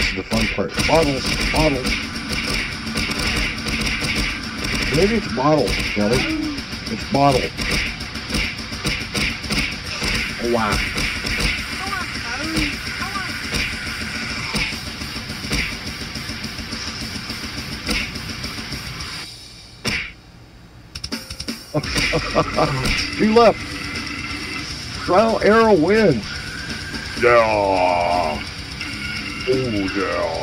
this is the fun part. Bottles, bottles. Maybe it's bottle, Kelly. It's bottle. Oh, wow. Two left. Trial arrow wins. Yeah. Oh yeah.